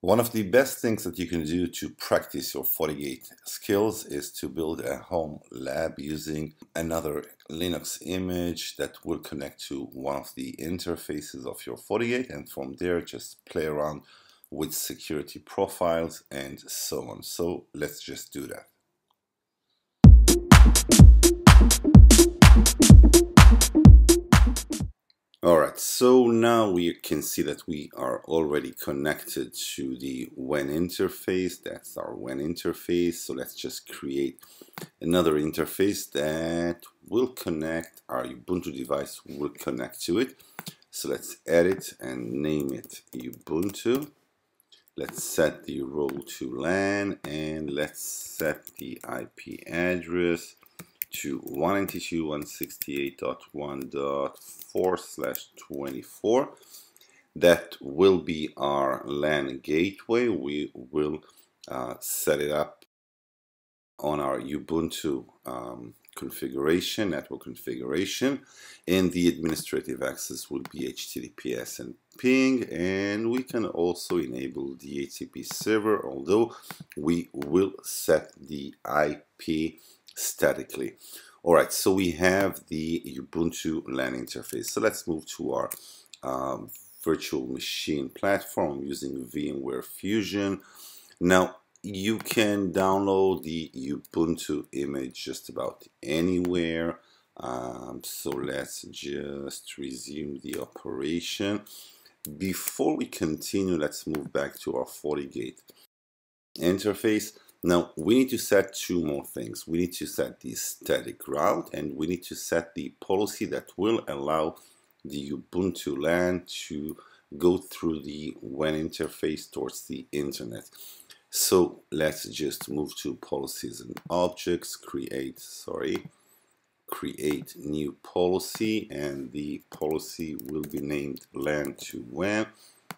One of the best things that you can do to practice your FortiGate skills is to build a home lab using another Linux image that will connect to one of the interfaces of your FortiGate and from there just play around with security profiles and so on. So let's just do that. Alright, so now we can see that we are already connected to the WAN interface. That's our WAN interface. So let's just create another interface that will connect, our Ubuntu device will connect to it. So let's edit and name it Ubuntu. Let's set the role to LAN and let's set the IP address to 192.168.1.4 slash 24. That will be our LAN gateway. We will uh, set it up on our Ubuntu um, configuration, network configuration, and the administrative access will be HTTPS and ping, and we can also enable the HTTP server, although we will set the IP statically. All right, so we have the Ubuntu LAN interface. So let's move to our um, virtual machine platform using VMware Fusion. Now, you can download the Ubuntu image just about anywhere. Um, so let's just resume the operation. Before we continue, let's move back to our FortiGate interface. Now we need to set two more things. We need to set the static route and we need to set the policy that will allow the Ubuntu LAN to go through the WAN interface towards the internet. So let's just move to policies and objects, create, sorry, create new policy and the policy will be named LAN to WAN.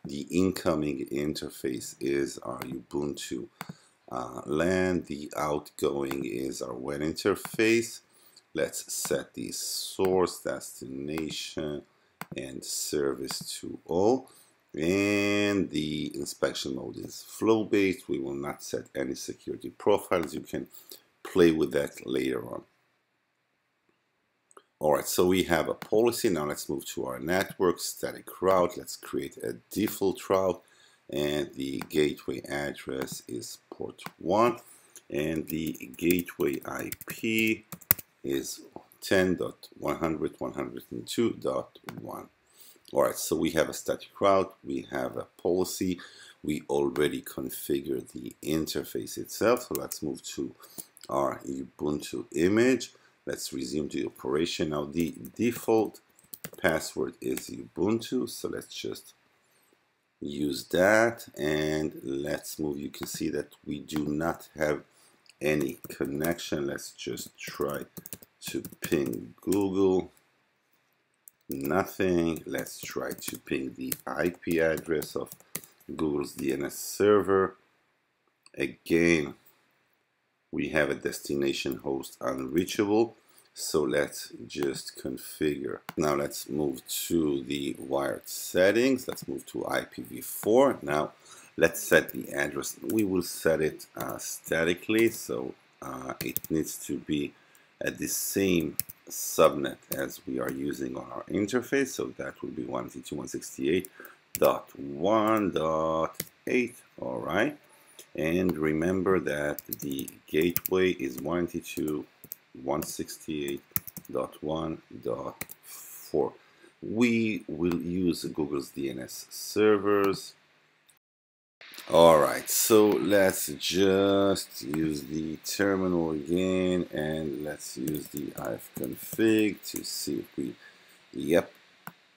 The incoming interface is our Ubuntu uh, LAN. The outgoing is our WAN interface. Let's set the source, destination, and service to all. And the inspection mode is flow-based. We will not set any security profiles. You can play with that later on. All right, so we have a policy. Now let's move to our network static route. Let's create a default route and the gateway address is port 1 and the gateway IP is 10.100.102.1 all right so we have a static route we have a policy we already configured the interface itself. So let's move to our Ubuntu image. Let's resume the operation. Now the default password is Ubuntu so let's just use that and let's move. You can see that we do not have any connection. Let's just try to ping Google. Nothing. Let's try to ping the IP address of Google's DNS server. Again we have a destination host unreachable so let's just configure. Now let's move to the wired settings. Let's move to IPv4. Now let's set the address. We will set it uh, statically, so uh, it needs to be at the same subnet as we are using on our interface. So that will be 192.168.1.8. All right. And remember that the gateway is 192 168.1.4. We will use Google's DNS servers. Alright, so let's just use the terminal again and let's use the ifconfig to see if we, yep,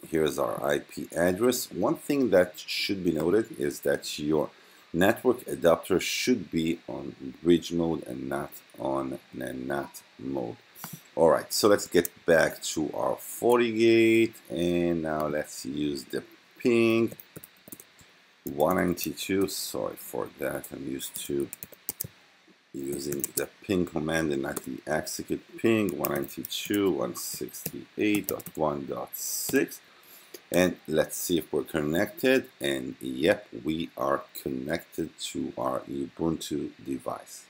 here's our IP address. One thing that should be noted is that your network adapter should be on bridge mode and not on NAT mode. All right, so let's get back to our FortiGate and now let's use the ping 192. Sorry for that, I'm used to using the ping command and not the execute ping 192.168.1.6 and let's see if we're connected. And yep we are connected to our Ubuntu device